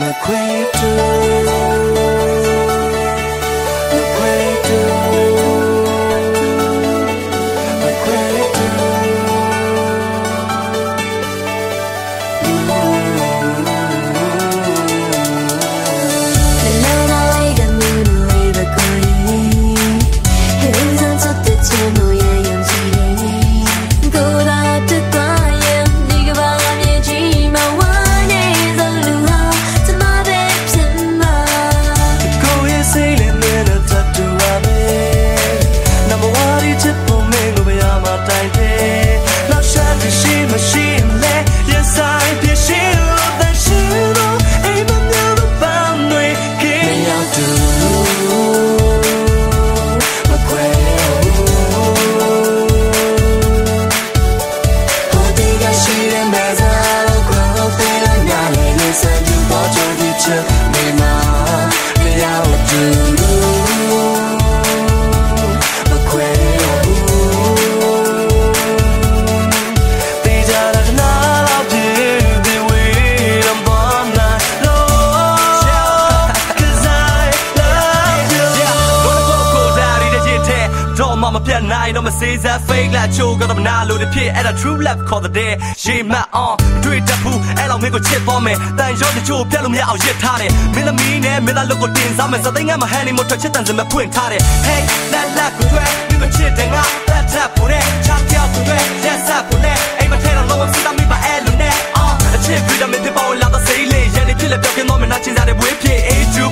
မ ပြတ်နိုင်တော့မစေးစပ် fake လာချိုးကတော့မနာလို့တဖြစ်အဲ့ဒါ true love ခေါ်တဲ့တဲ့ရေမတ် on တွေ့တတ်ဘူးအဲ့လောက်မင်းကိုချစ်ပေါ်မယ်တန်ရောတချို့ပြတ်လို့မရအောင်ရစ်ထားတယ်မင်းသမီးနဲ့မင်းသားလို့ကိုတင်စားမယ်စသိန်းကမဟန်နေမထွက်ချစ်တန်စမဖွင့်ထားတယ် hey လက်လက်ကိုတွေ့မင်းမချစ်တဲ့ငါတက်တက်ပေါ်တဲ့ချာပြောက်ကိုတွေ့ရက်ဆက်ပေါ်တဲ့အိမ်မထဲတော့လုံးဝစစ်တမ်းမိပါအဲ့လိုနဲ့ on အချစ်ပြီးတော့မင်းပြပေါ်လာတော့စိတ်လေးရန်နေဖြစ်လက်ပြောက်ခင်တော့မင်းနာချင်းစားတဲ့ဝေးဖြစ် A to